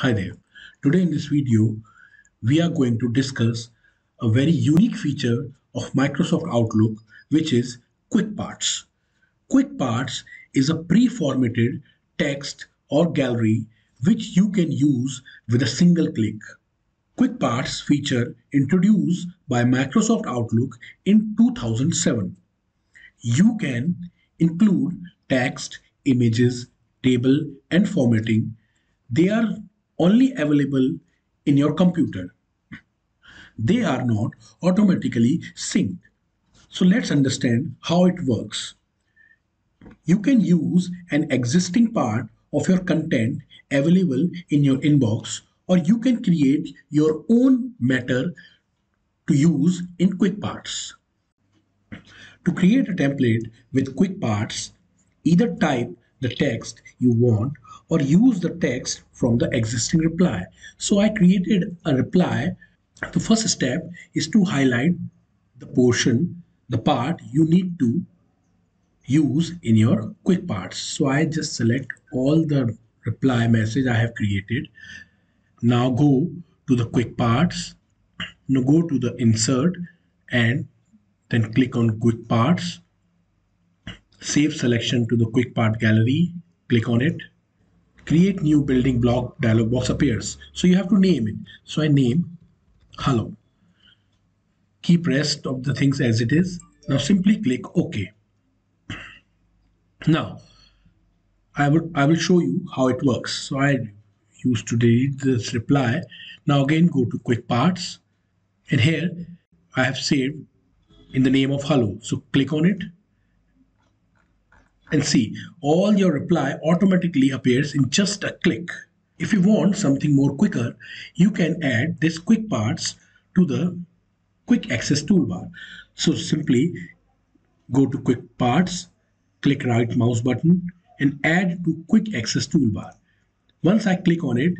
Hi there. Today in this video, we are going to discuss a very unique feature of Microsoft Outlook, which is Quick Parts. Quick Parts is a pre-formatted text or gallery which you can use with a single click. Quick Parts feature introduced by Microsoft Outlook in 2007. You can include text, images, table and formatting. They are only available in your computer. They are not automatically synced. So let's understand how it works. You can use an existing part of your content available in your inbox or you can create your own matter to use in quick parts. To create a template with quick parts, either type the text you want or use the text from the existing reply. So I created a reply. The first step is to highlight the portion, the part you need to use in your quick parts. So I just select all the reply message I have created. Now go to the quick parts. Now go to the insert and then click on quick parts. Save selection to the quick part gallery. Click on it create new building block dialog box appears. So you have to name it. So I name hello. Keep rest of the things as it is. Now simply click OK. Now I will I will show you how it works. So I used to delete this reply. Now again go to quick parts and here I have saved in the name of hello. So click on it and see all your reply automatically appears in just a click. If you want something more quicker, you can add this quick parts to the quick access toolbar. So simply go to quick parts, click right mouse button and add to quick access toolbar. Once I click on it,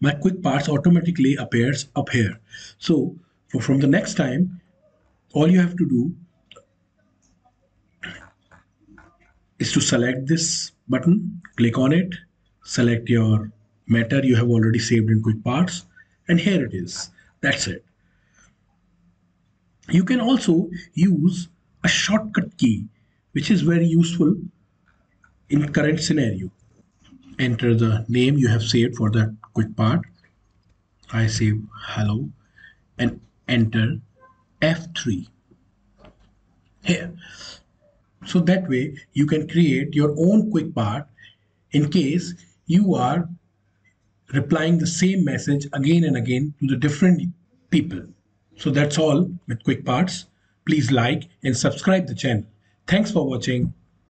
my quick parts automatically appears up here. So from the next time, all you have to do is to select this button, click on it, select your matter you have already saved in quick parts and here it is. That's it. You can also use a shortcut key which is very useful in current scenario. Enter the name you have saved for that quick part. I save hello and enter F3 here. So that way you can create your own quick part in case you are replying the same message again and again to the different people. So that's all with quick parts. Please like and subscribe the channel. Thanks for watching.